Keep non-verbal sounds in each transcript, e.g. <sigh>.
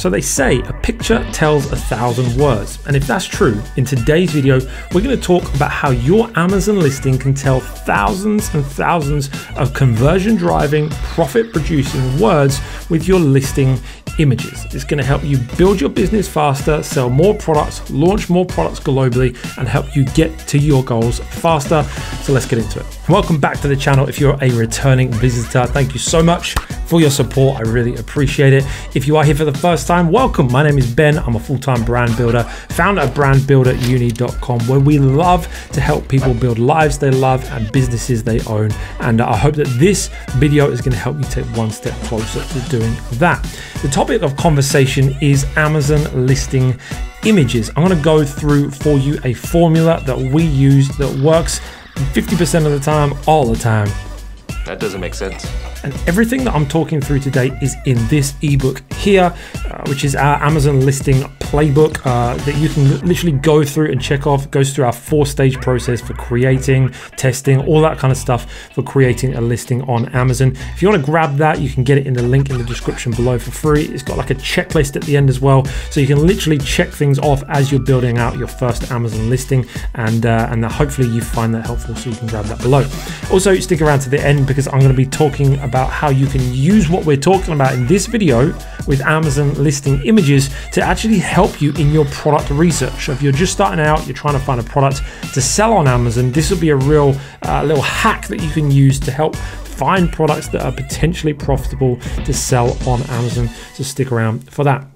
So they say a picture tells a thousand words. And if that's true, in today's video, we're going to talk about how your Amazon listing can tell thousands and thousands of conversion driving, profit producing words with your listing images. It's going to help you build your business faster, sell more products, launch more products globally, and help you get to your goals faster. So let's get into it. Welcome back to the channel. If you're a returning visitor, thank you so much for your support. I really appreciate it. If you are here for the first time, welcome. My name is Ben. I'm a full time brand builder, founder of brandbuilderuni.com, where we love to help people build lives they love and businesses they own. And I hope that this video is going to help you take one step closer to doing that. The topic of conversation is Amazon listing images. I'm going to go through for you a formula that we use that works 50% of the time, all the time. That doesn't make sense. And everything that I'm talking through today is in this ebook here, uh, which is our Amazon listing playbook uh, that you can literally go through and check off. It goes through our four stage process for creating, testing, all that kind of stuff for creating a listing on Amazon. If you want to grab that, you can get it in the link in the description below for free. It's got like a checklist at the end as well, so you can literally check things off as you're building out your first Amazon listing, and uh, and hopefully you find that helpful, so you can grab that below. Also, stick around to the end because I'm going to be talking about how you can use what we're talking about in this video with Amazon listing images to actually help you in your product research. So if you're just starting out, you're trying to find a product to sell on Amazon, this will be a real uh, little hack that you can use to help find products that are potentially profitable to sell on Amazon. So stick around for that.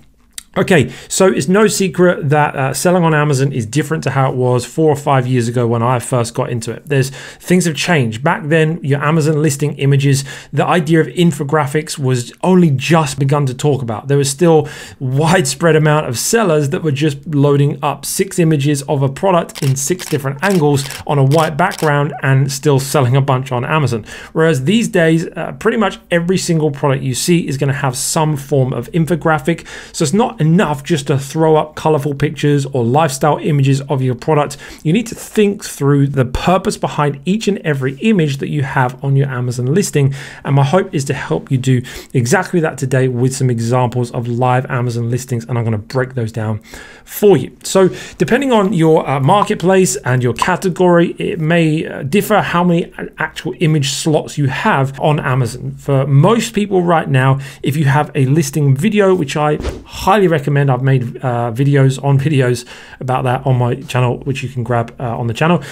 Okay, so it's no secret that uh, selling on Amazon is different to how it was four or five years ago when I first got into it. There's things have changed. Back then, your Amazon listing images, the idea of infographics was only just begun to talk about. There was still widespread amount of sellers that were just loading up six images of a product in six different angles on a white background and still selling a bunch on Amazon. Whereas these days, uh, pretty much every single product you see is going to have some form of infographic. So it's not enough just to throw up colorful pictures or lifestyle images of your product. You need to think through the purpose behind each and every image that you have on your Amazon listing. And my hope is to help you do exactly that today with some examples of live Amazon listings. And I'm going to break those down for you. So, depending on your uh, marketplace and your category, it may uh, differ how many actual image slots you have on Amazon. For most people right now, if you have a listing video, which I highly recommend. I've made uh, videos on videos about that on my channel, which you can grab uh, on the channel.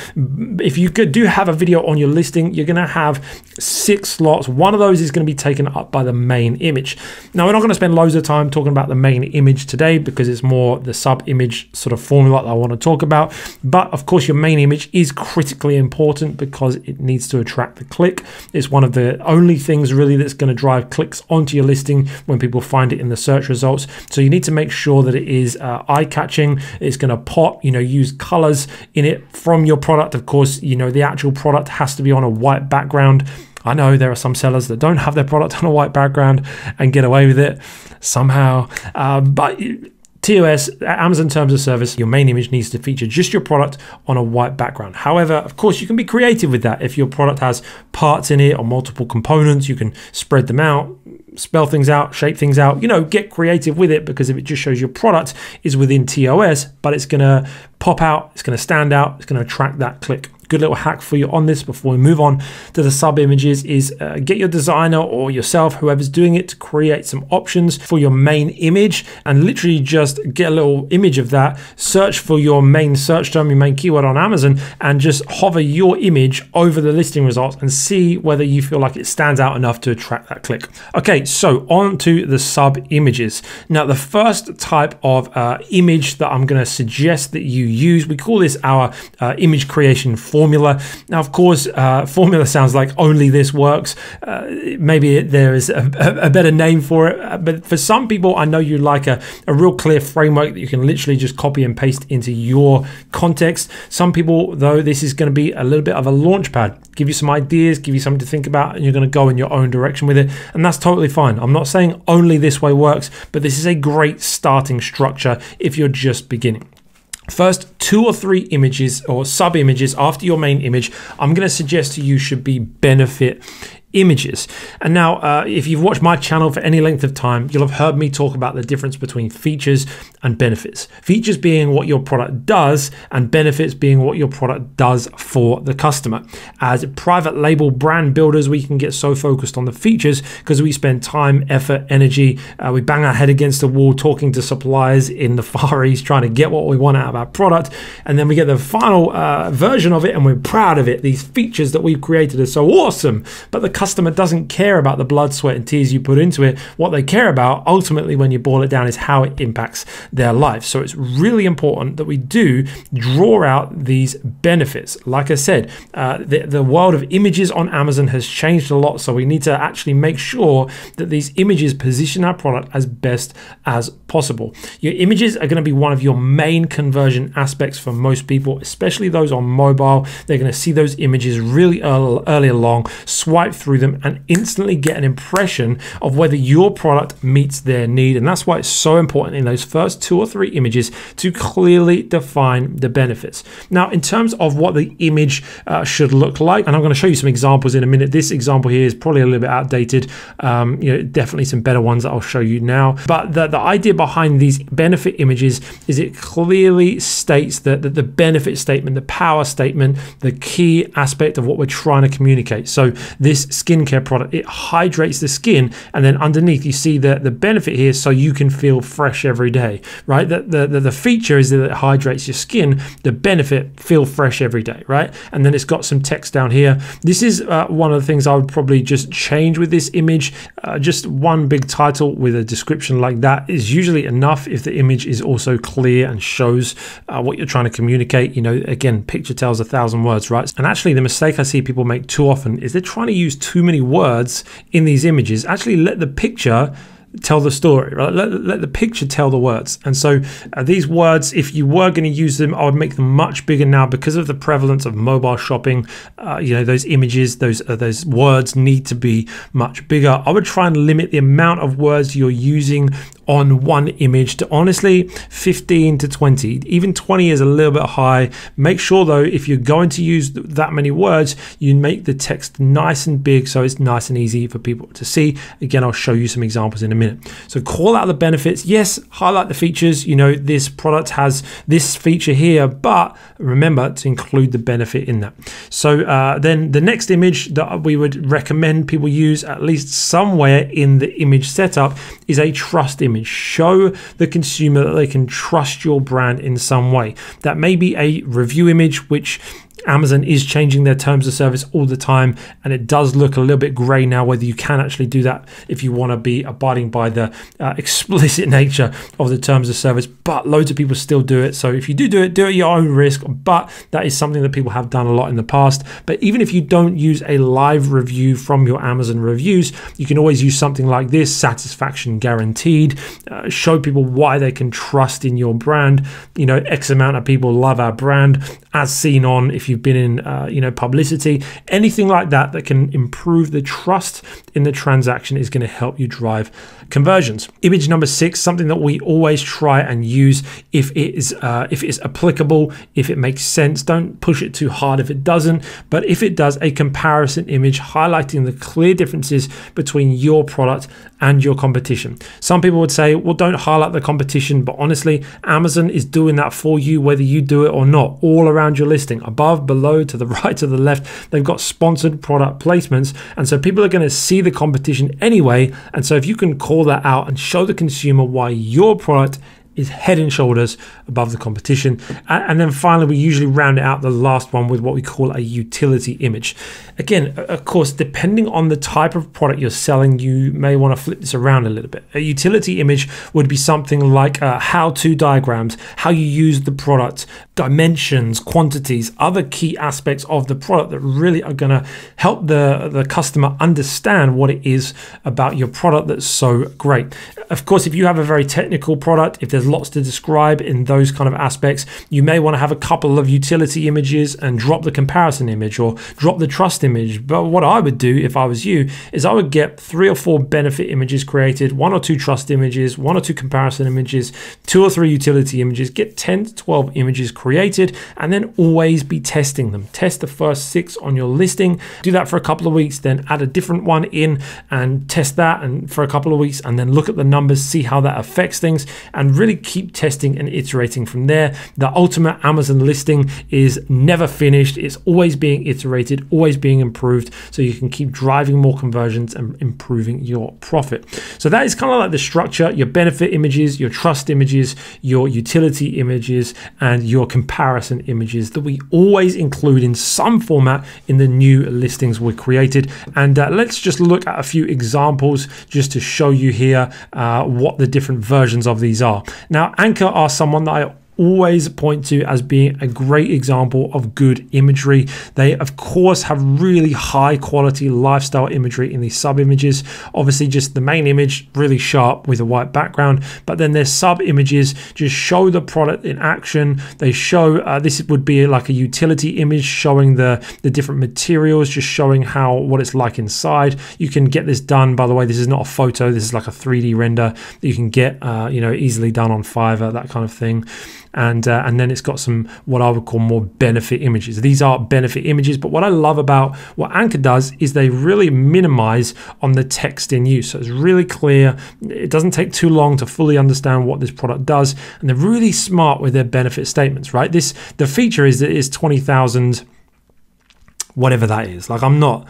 If you could do have a video on your listing, you're going to have six slots. One of those is going to be taken up by the main image. Now, we're not going to spend loads of time talking about the main image today because it's more the sub image sort of formula that I want to talk about. But of course, your main image is critically important because it needs to attract the click. It's one of the only things really that's going to drive clicks onto your listing when people find it in the search results. So you need to make sure that it is uh, eye catching. It's going to pop, you know, use colors in it from your product. Of course, you know, the actual product has to be on a white background. I know there are some sellers that don't have their product <laughs> on a white background and get away with it somehow. Uh, but TOS, Amazon Terms of Service, your main image needs to feature just your product on a white background. However, of course, you can be creative with that. If your product has parts in it or multiple components, you can spread them out, spell things out, shape things out, you know, get creative with it because if it just shows your product is within TOS, but it's going to pop out, it's going to stand out, it's going to attract that click good little hack for you on this before we move on to the sub images is uh, get your designer or yourself, whoever's doing it, to create some options for your main image and literally just get a little image of that. Search for your main search term, your main keyword on Amazon, and just hover your image over the listing results and see whether you feel like it stands out enough to attract that click. Okay, so on to the sub images. Now, the first type of uh, image that I'm going to suggest that you use, we call this our uh, image creation form formula. Now, of course, uh, formula sounds like only this works. Uh, maybe there is a, a, better name for it, uh, but for some people, I know you like a, a real clear framework that you can literally just copy and paste into your context. Some people, though, this is going to be a little bit of a launch pad, give you some ideas, give you something to think about, and you're going to go in your own direction with it. And that's totally fine. I'm not saying only this way works, but this is a great starting structure if you're just beginning. First, two or three images or sub images after your main image, I'm going to suggest to you should be benefit images. And now, uh, if you've watched my channel for any length of time, you'll have heard me talk about the difference between features and benefits. Features being what your product does, and benefits being what your product does for the customer. As private label brand builders, we can get so focused on the features because we spend time, effort, energy. Uh, we bang our head against the wall talking to suppliers in the <laughs> Far East, trying to get what we want out of our product. And then we get the final uh, version of it and we're proud of it. These features that we've created are so awesome. But the customer doesn't care about the blood, sweat, and tears you put into it. What they care about, ultimately, when you boil it down, is how it impacts their life. So it's really important that we do draw out these benefits. Like I said, uh, the, the world of images on Amazon has changed a lot. So we need to actually make sure that these images position our product as best as possible. Your images are going to be one of your main conversion aspects for most people, especially those on mobile. They're going to see those images really early, early along, swipe through them, and instantly get an impression of whether your product meets their need. And that's why it's so important in those first two or three images to clearly define the benefits. Now, in terms of what the image uh, should look like, and I'm going to show you some examples in a minute. This example here is probably a little bit outdated. Um, you know, definitely some better ones that I'll show you now. But the, the idea behind these benefit images is it clearly states that, that the benefit statement, the power statement, the key aspect of what we're trying to communicate. So this skincare product, it hydrates the skin, and then underneath you see the, the benefit here so you can feel fresh every day, right? The, the, the, the feature is that it hydrates your skin, the benefit, feel fresh every day, right? And then it's got some text down here. This is uh, one of the things I would probably just change with this image. Uh, just one big title with a description like that is usually enough if the image is also clear and shows uh, what you're trying to communicate. You know, again, picture tells a thousand words, right? And actually, the mistake I see people make too often is they're trying to use too many words in these images. Actually, let the picture tell the story, right? Let, let the picture tell the words. And so uh, these words, if you were going to use them, I would make them much bigger now because of the prevalence of mobile shopping. Uh, you know, those images, those uh, those words need to be much bigger. I would try and limit the amount of words you're using on one image to honestly 15 to 20 even 20 is a little bit high. Make sure though if you're going to use that many words you make the text nice and big so it's nice and easy for people to see. Again i'll show you some examples in a minute. So call out the benefits. Yes highlight the features. You know this product has this feature here but remember to include the benefit in that. So uh, then the next image that we would recommend people use at least somewhere in the image setup is a trust image Show the consumer that they can trust your brand in some way. That may be a review image, which Amazon is changing their terms of service all the time, and it does look a little bit grey now whether you can actually do that if you want to be abiding by the uh, <laughs> explicit nature of the terms of service. But loads of people still do it. So if you do do it, do it at your own risk. But that is something that people have done a lot in the past. But even if you don't use a live review from your Amazon reviews, you can always use something like this satisfaction guaranteed. Uh, show people why they can trust in your brand. You know, X amount of people love our brand, as seen on if you you've been in, uh, you know, publicity, anything like that that can improve the trust in the transaction is going to help you drive conversions. Image number six, something that we always try and use if it is uh, if it is applicable, if it makes sense. Don't push it too hard if it doesn't, but if it does, a comparison image highlighting the clear differences between your product and your competition. Some people would say, well, don't highlight the competition, but honestly, Amazon is doing that for you, whether you do it or not, all around your listing, above, below, to the <laughs> right, to the left. They've got sponsored product placements. And so people are going to see the competition anyway. And so if you can call that out and show the consumer why your product is head and shoulders above the competition. And then finally, we usually round out the last one with what we call a utility image. Again, of course, depending on the type of product you're selling, you may want to flip this around a little bit. A utility image would be something like uh, how to diagrams, how you use the product, dimensions, quantities, other key aspects of the product that really are going to help the, the customer understand what it is about your product that's so great. Of course, if you have a very technical product, if there's there's lots to describe in those kind of aspects. You may want to have a couple of utility images and drop the comparison image or drop the trust image. But what I would do if I was you is I would get three or four benefit images created, one or two trust images, one or two comparison images, two or three utility images, get 10 to 12 images created, and then always be testing them. Test the first six on your listing. Do that for a couple of weeks, then add a different one in and test that and for a couple of weeks, and then look at the numbers, see how that affects things, and really keep testing and iterating from there. The ultimate Amazon listing is never finished, it's always being iterated, always being improved, so you can keep driving more conversions and improving your profit. So that is kind of like the structure your benefit images, your trust images, your utility images, and your comparison images that we always include in some format in the new listings we created. And uh, let's just look at a few examples just to show you here uh, what the different versions of these are. Now, Anker are someone that I always point to as being a great example of good imagery. They, of course, have really high quality lifestyle imagery in these sub images. Obviously, just the main image really sharp with a white background, but then their sub images just show the product in action. They show uh, this would be like a utility image showing the, the different materials, just showing how what it's like inside. You can get this done, by the way, this is not a photo, this is like a 3D render that you can get, uh, you know, easily done on Fiverr, that kind of thing and uh, and then it's got some what I would call more benefit images. These are benefit images, but what I love about what Anker does is they really minimize on the text in use. So it's really clear. It doesn't take too long to fully understand what this product does, and they're really smart with their benefit statements. Right? This the feature is that it's twenty thousand, whatever that is. Like I'm not,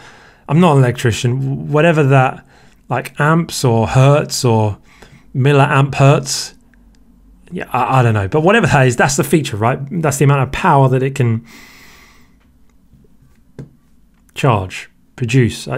I'm not an electrician. Whatever that, like amps or hertz or milliamp hertz yeah, I, I, don't know, but whatever that is, that's the feature, right? That's the amount of power that it can charge, produce.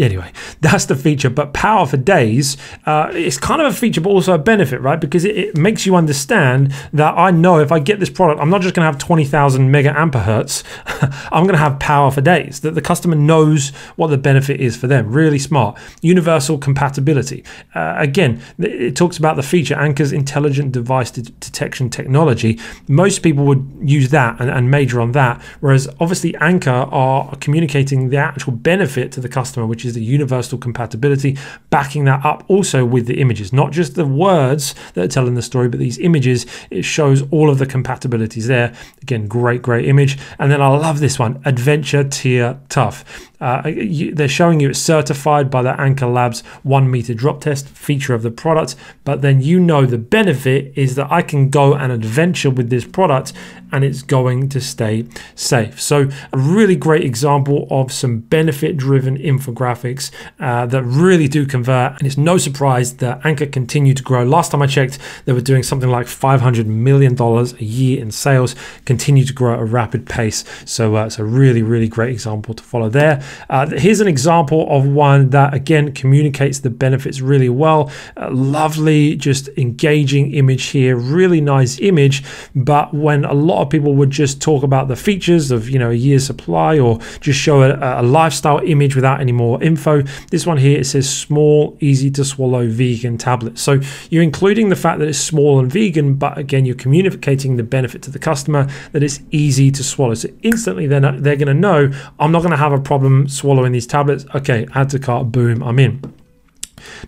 Anyway, that's the feature. But power for days, uh, it's kind of a feature, but also a benefit, right? Because it, it, makes you understand that I know if I get this product, I'm not just going to have 20,000 mega amperhertz. <laughs> I'm going to have power for days. That the customer knows what the benefit is for them. Really smart. Universal compatibility. Uh, again, it talks about the feature Anker's intelligent device de- detection technology. Most people would use that and, and major on that, whereas obviously Anker are communicating the actual benefit to the customer, which is is the universal compatibility, backing that up also with the images, not just the words that are telling the story, but these images. It shows all of the compatibilities there. Again, great, great image. And then I love this one Adventure Tier Tough. Uh, you, they're showing you it's certified by the Anker Labs one meter drop test feature of the product, but then you know the benefit is that I can go and adventure with this product and it's going to stay safe. So, a really great example of some benefit driven infographics uh, that really do convert. And it's no surprise that Anker continued to grow. Last time I checked, they were doing something like $500 million a year in sales, continue to grow at a rapid pace. So, uh, it's a really, really great example to follow there. Uh, here's an example of one that, again, communicates the benefits really well. lovely, just engaging image here, really nice image. But when a lot of people would just talk about the features of, you know, a year's supply or just show a, a lifestyle image without any more info, this one here, it says small, easy to swallow vegan tablet. So you're including the fact that it's small and vegan, but again, you're communicating the benefit to the customer that it's easy to swallow. So instantly, they're, they're going to know I'm not going to have a problem swallowing these tablets. Okay, add to cart, boom, I'm in.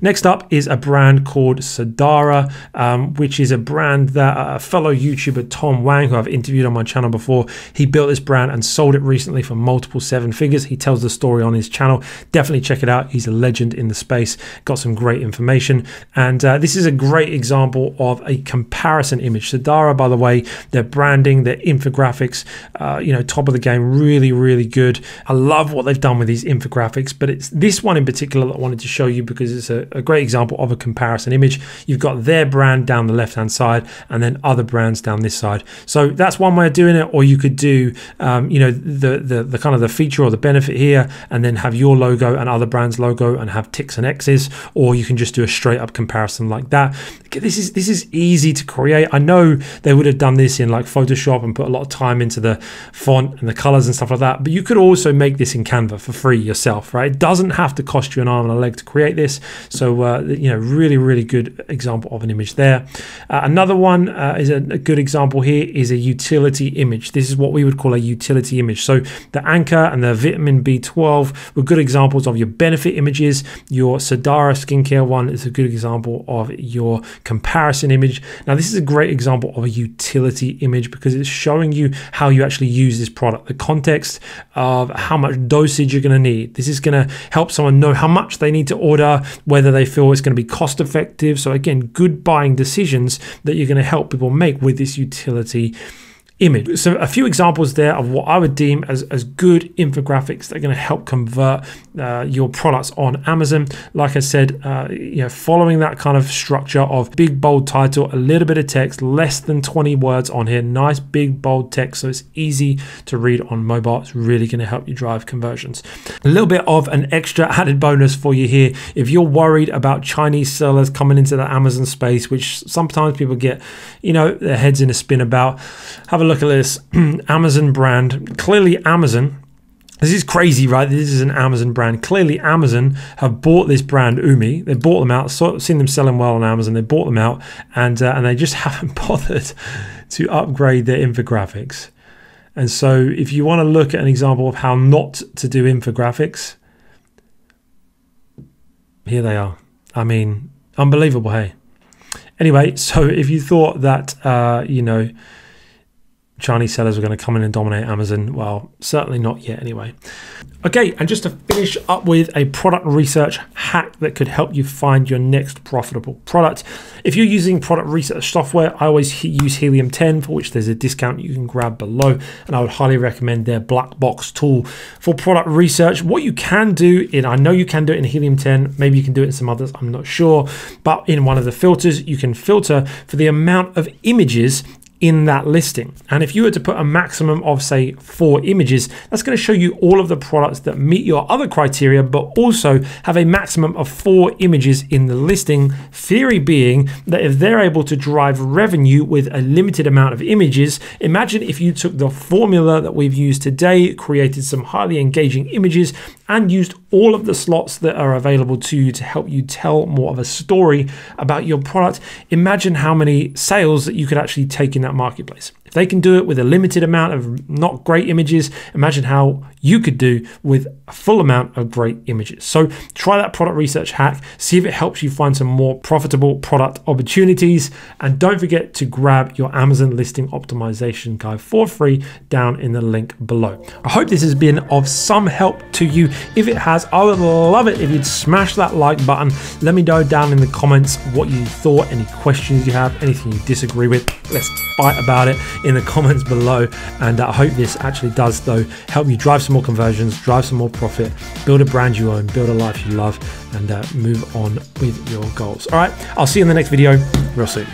Next up is a brand called Sadara, um, which is a brand that a fellow YouTuber Tom Wang, who I've interviewed on my channel before, he built this brand and sold it recently for multiple seven figures. He tells the story on his channel. Definitely check it out. He's a legend in the space. Got some great information, and uh, this is a great example of a comparison image. Sadara, by the way, their branding, their infographics, uh, you know, top of the game. Really, really good. I love what they've done with these infographics, but it's this one in particular that I wanted to show you because it's a, a, great example of a comparison image. You've got their brand down the left hand side and then other brands down this side. So that's one way of doing it. Or you could do, um, you know, the, the, the kind of the feature or the benefit here and then have your logo and other brands logo and have ticks and X's. Or you can just do a straight up comparison like that. This is this is easy to create. I know they would have done this in like Photoshop and put a lot of time into the font and the colors and stuff like that. But you could also make this in Canva for free yourself, right? It doesn't have to cost you an arm and a leg to create this. So, uh, you know, really, really good example of an image there. Uh, another one uh, is a, a, good example here is a utility image. This is what we would call a utility image. So the Anker and the vitamin B12 were good examples of your benefit images. Your Sadara skincare one is a good example of your comparison image. Now, this is a great example of a utility image because it's showing you how you actually use this product, the context of how much dosage you're going to need. This is going to help someone know how much they need to order, whether they feel it's going to be cost effective. So, again, good buying decisions that you're going to help people make with this utility image. So a few examples there of what I would deem as, as good infographics that are going to help convert uh, your products on Amazon. Like I said, uh, you know, following that kind of structure of big bold title, a little bit of text, less than 20 words on here, nice big bold text, so it's easy to read on mobile. It's really going to help you drive conversions. A little bit of an extra <laughs> added bonus for you here. If you're worried about Chinese sellers coming into the Amazon space, which sometimes people get, you know, their heads in a spin about, have a look look at this <clears throat> Amazon brand. Clearly, Amazon. This is crazy, right? This is an Amazon brand. Clearly, Amazon have bought this brand Umi. They bought them out. Saw, seen them selling well on Amazon. They bought them out, and uh, and they just <laughs> haven't bothered to upgrade their infographics. And so, if you want to look at an example of how not to do infographics, here they are. I mean, unbelievable. Hey. Anyway, so if you thought that uh, you know Chinese sellers were going to come in and dominate Amazon. Well, certainly not yet anyway. Okay, and just to finish up with a product research hack that could help you find your next profitable product. If you're using product research software, I always use Helium 10, for which there's a discount you can grab below, and I would highly recommend their black box tool for product research. What you can do, in, I know you can do it in Helium 10, maybe you can do it in some others, I'm not sure, but in one of the filters, you can filter for the amount of images in that listing. And if you were to put a maximum of, say, four images, that's going to show you all of the products that meet your other criteria, but also have a maximum of four images in the listing. Theory being that if they're able to drive revenue with a limited amount of images, imagine if you took the formula that we've used today, created some highly engaging images, and used all of the slots that are available to you to help you tell more of a story about your product. Imagine how many sales that you could actually take in that marketplace. If they can do it with a limited amount of not great images, imagine how you could do with a full amount of great images. So try that product research hack, see if it helps you find some more profitable product opportunities. And don't forget to grab your Amazon listing optimization guide for free down in the link below. I hope this has been of some help to you. If it has, I would love it if you'd smash that like button. Let me know down in the comments what you thought, any questions you have, anything you disagree with. Let's fight about it in the comments below. And uh, I hope this actually does, though, help you drive some more conversions, drive some more profit, build a brand you own, build a life you love, and uh, move on with your goals. All right, I'll see you in the next video real soon.